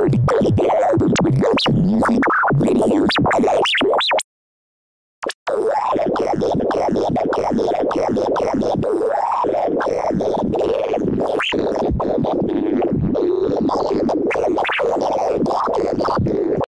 vertically built album with lots of music,